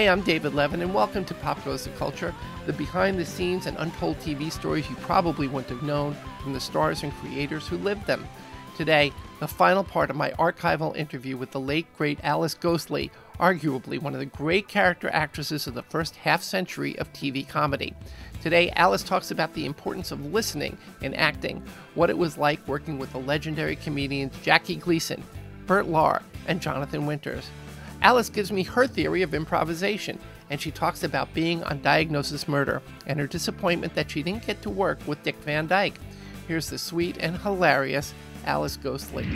Hey, I'm David Levin, and welcome to Pop Goes the Culture, the behind the scenes and untold TV stories you probably wouldn't have known from the stars and creators who lived them. Today, the final part of my archival interview with the late, great Alice Ghostley, arguably one of the great character actresses of the first half century of TV comedy. Today, Alice talks about the importance of listening in acting, what it was like working with the legendary comedians Jackie Gleason, Bert Lahr, and Jonathan Winters. Alice gives me her theory of improvisation, and she talks about being on Diagnosis Murder and her disappointment that she didn't get to work with Dick Van Dyke. Here's the sweet and hilarious Alice Ghostley.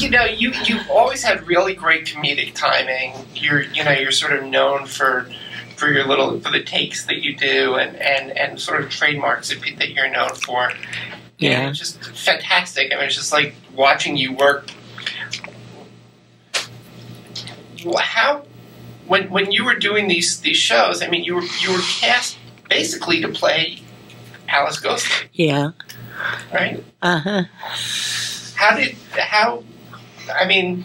You know, you you've always had really great comedic timing. You're you know you're sort of known for for your little for the takes that you do and and and sort of trademarks that, that you're known for. Yeah, and it's just fantastic. I mean, it's just like watching you work. How when when you were doing these these shows, I mean, you were you were cast basically to play Alice Ghostley. Yeah. Right. Uh huh. How did how? I mean,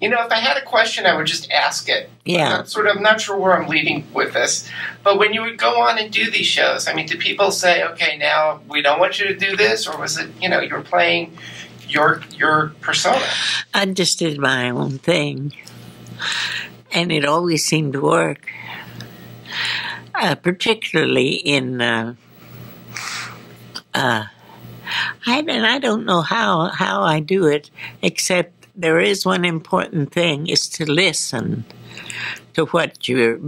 you know, if I had a question, I would just ask it. Yeah. I'm sort of I'm not sure where I'm leading with this, but when you would go on and do these shows, I mean, did people say, "Okay, now we don't want you to do this," or was it, you know, you were playing your your persona? I just did my own thing, and it always seemed to work. Uh, particularly in uh, uh, I and I don't know how how I do it, except there is one important thing: is to listen to what you're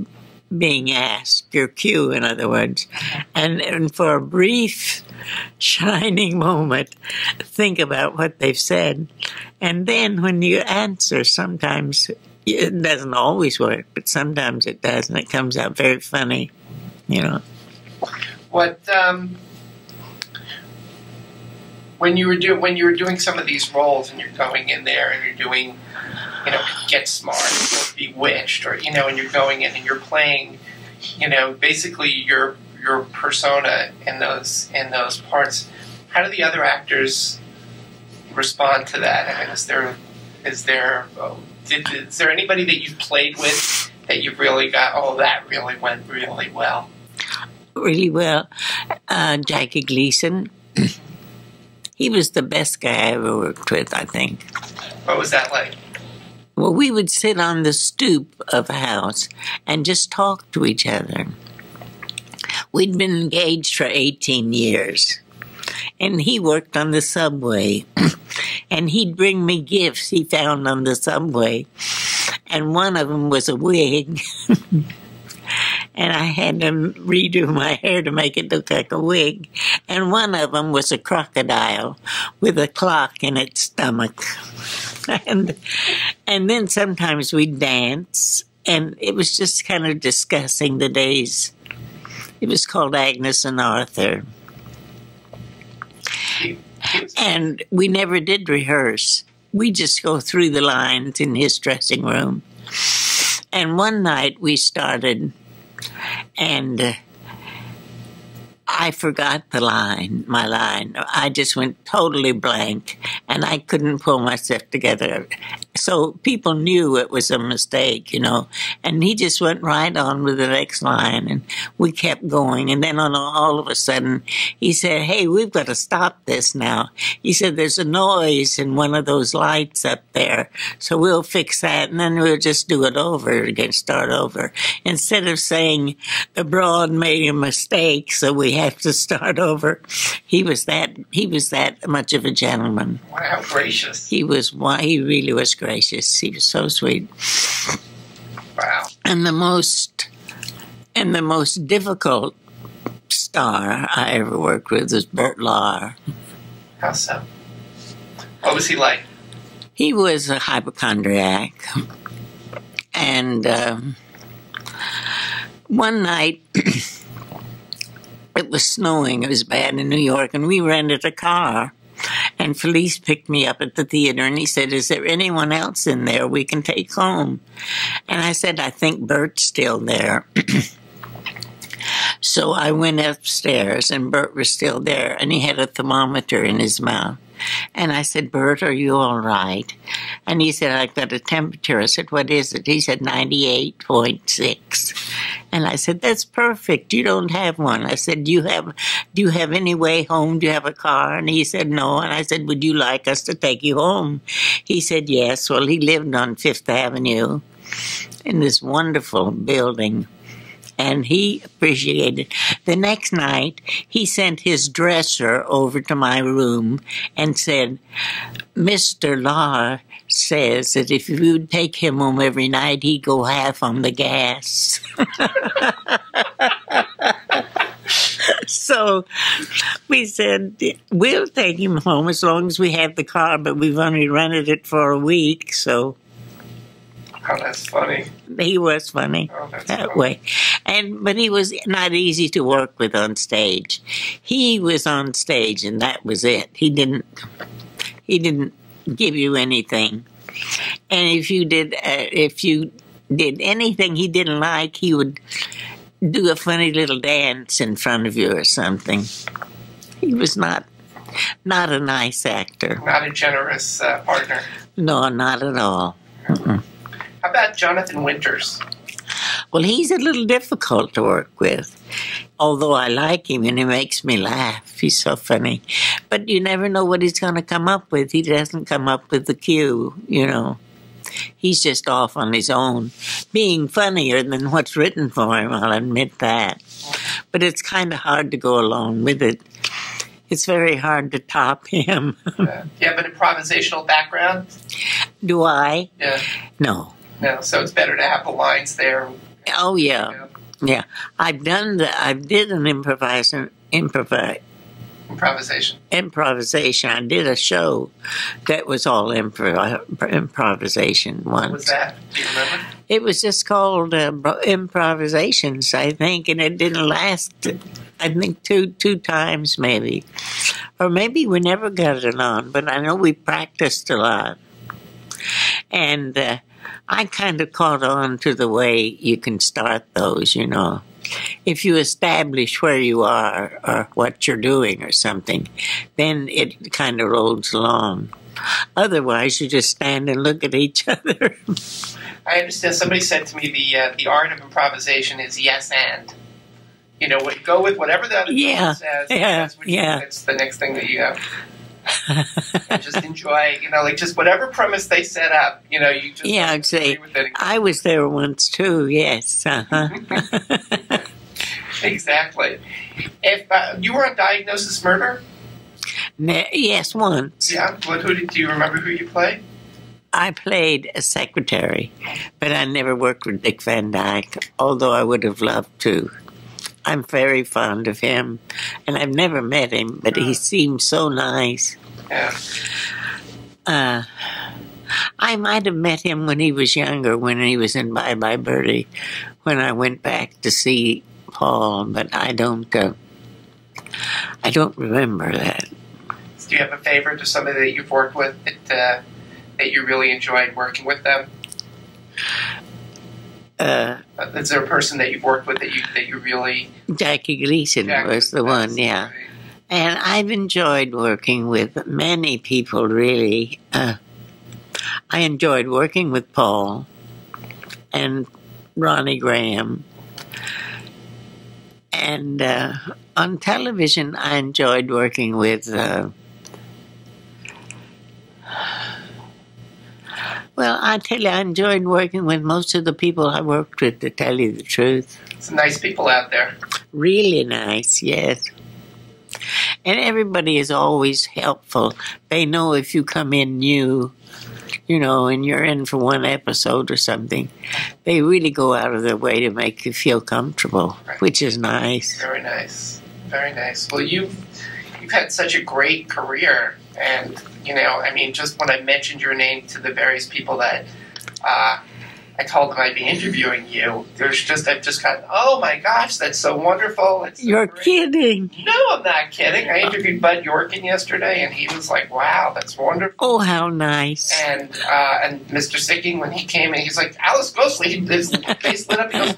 being asked, your cue, in other words, and and for a brief, shining moment, think about what they've said, and then when you answer, sometimes it doesn't always work, but sometimes it does, and it comes out very funny, you know. What um, when you were doing when you were doing some of these roles and you're going in there and you're doing you know Get Smart or Bewitched or you know and you're going in and you're playing you know basically your your persona in those in those parts. How do the other actors respond to that? I mean, is there is there oh, did, is there anybody that you've played with that you've really got? Oh, that really went really well. Really well, uh, Jackie Gleason. he was the best guy I ever worked with, I think. What was that like? Well, we would sit on the stoop of a house and just talk to each other. We'd been engaged for 18 years. And he worked on the subway. and he'd bring me gifts he found on the subway. And one of them was a wig. and I had to redo my hair to make it look like a wig. And one of them was a crocodile with a clock in its stomach. and and then sometimes we'd dance, and it was just kind of discussing the days. It was called Agnes and Arthur. And we never did rehearse. We just go through the lines in his dressing room. And one night we started, and uh, I forgot the line, my line. I just went totally blank, and I couldn't pull myself together. So people knew it was a mistake, you know. And he just went right on with the next line, and we kept going. And then on all of a sudden, he said, "Hey, we've got to stop this now." He said, "There's a noise in one of those lights up there, so we'll fix that, and then we'll just do it over again, start over." Instead of saying the broad made a mistake, so we have to start over, he was that he was that much of a gentleman. Wow, gracious! He was he really was gracious. He was so sweet. Wow. And the most and the most difficult star I ever worked with was Bert Lahr. How so? What was he like? He was a hypochondriac. And uh, one night, it was snowing. It was bad in New York, and we rented a car. And Felice picked me up at the theater and he said, Is there anyone else in there we can take home? And I said, I think Bert's still there. so I went upstairs and Bert was still there and he had a thermometer in his mouth. And I said, Bert, are you all right? And he said, I've got a temperature. I said, what is it? He said, 98.6. And I said, that's perfect. You don't have one. I said, do you have, do you have any way home? Do you have a car? And he said, no. And I said, would you like us to take you home? He said, yes. Well, he lived on Fifth Avenue in this wonderful building and he appreciated. The next night, he sent his dresser over to my room and said, Mr. Lahr says that if you would take him home every night, he'd go half on the gas. so we said, we'll take him home as long as we have the car, but we've only rented it for a week, so Oh, that's funny. he was funny Oh, that funny. way. And but he was not easy to work with on stage. He was on stage and that was it. He didn't he didn't give you anything. And if you did uh, if you did anything he didn't like, he would do a funny little dance in front of you or something. He was not not a nice actor. Not a generous uh, partner. No, not at all. About Jonathan Winters? Well, he's a little difficult to work with. Although I like him and he makes me laugh. He's so funny. But you never know what he's going to come up with. He doesn't come up with the cue, you know. He's just off on his own, being funnier than what's written for him, I'll admit that. But it's kind of hard to go along with it. It's very hard to top him. Uh, do you have an improvisational background? Do I? Yeah. No. No, so it's better to have the lines there. Oh, you yeah. know, Yeah. I've done the, I did an improvisation, improvi- improvisation. improvisation. I did a show that was all impro- improvisation What was once. that? Do you remember? It was just called uh, improvisations, I think, and it didn't last. I think two two times maybe, or maybe we never got it on. But I know we practiced a lot, and uh, I kind of caught on to the way you can start those. You know, if you establish where you are or what you're doing or something, then it kind of rolls along. Otherwise, you just stand and look at each other. I understand. Somebody said to me the uh, the art of improvisation is yes and. You know, go with whatever the other Yeah, person says. yeah, that's what you- yeah. That's the next thing that you have. And just enjoy. You know, like just whatever premise they set up. You know, you just Yeah, say- agree with it. I was there once too. Yes. Uh-huh. Exactly. If uh, you were on Diagnosis Murder, yes, once yeah. What, who did, do you remember who you played? I played a secretary, but I never worked with Dick Van Dyke. Although I would have loved to. I'm very fond of him, and I've never met him, but he seems so nice. Uh, I might have met him when he was younger, when he was in Bye Bye Birdie, when I went back to see Paul, but I don't. Uh, I don't remember that. Do you have a favorite or somebody that you've worked with that uh, that you really enjoyed working with them? Uh, Uh, is there a person that you've worked with that you that you really Jackie Gleason Jack- was the one, yeah. great. And I've enjoyed working with many people, really. Uh, I enjoyed working with Paul and Ronny Graham. And uh, on television, I enjoyed working with. Uh, well, I tell you, I enjoyed working with most of the people I worked with, to tell you the truth. Some nice people out there. Really nice, yes. And everybody is always helpful. They know if you come in new, you know, and you're in for one episode or something, they really go out of their way to make you feel comfortable, Right. which is nice. Very nice. Very nice. Well, you've you've had such a great career, and you know, I mean, just when I mentioned your name to the various people that uh, I told them I'd be interviewing you. There's just I've just got oh my gosh, that's so wonderful. It's so You're great." kidding. No, I'm not kidding. I interviewed Bud Yorkin yesterday, and he was like, "Wow, that's wonderful." Oh, how nice. And uh, and Mr. Sicking, when he came in, he's like, "Alice Ghostley." His face lit up. He goes,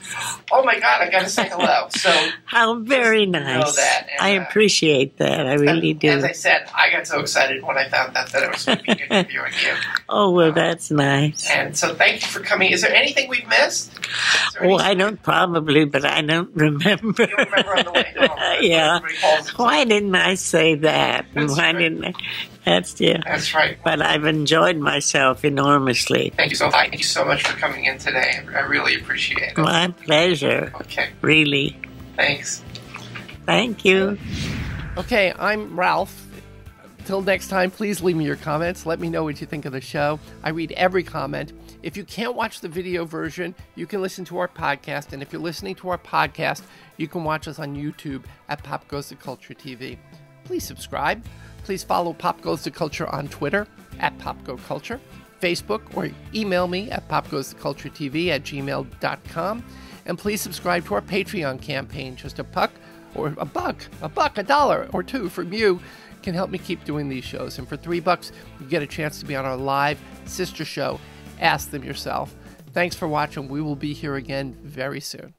"Oh my God, I got to say hello." So How very nice. that, and, I uh, appreciate that. I really and do. As I said, I got so excited when I found out that I was going to be interviewing you. Oh, well, that's nice. And so, thank you for coming. Is there anything we've missed? Is Oh, I don't probably, but I don't remember. you remember on the way home? yeah. Everybody calls it- Why didn't I say that? That's Why right. didn't I? That's yeah. That's right. But I've enjoyed myself enormously. Thank you so much. Thank you so much for coming in today. I really appreciate it. My pleasure, Okay, really. thanks. Thank you. Okay, I'm Ralph. Till next time, please leave me your comments. Let me know what you think of the show. I read every comment. If you can't watch the video version, you can listen to our podcast. And if you're listening to our podcast, you can watch us on YouTube at Pop Goes the Culture TV. Please subscribe. Please follow Pop Goes the Culture on Twitter at Pop Go Culture, Facebook, or email me at popgoestheculturetv at gmail.com. And please subscribe to our Patreon campaign. Just a buck or a buck, a buck, a dollar or two from you can help me keep doing these shows. And for three bucks, you get a chance to be on our live sister show, Ask Them Yourself. Thanks for watching. We will be here again very soon.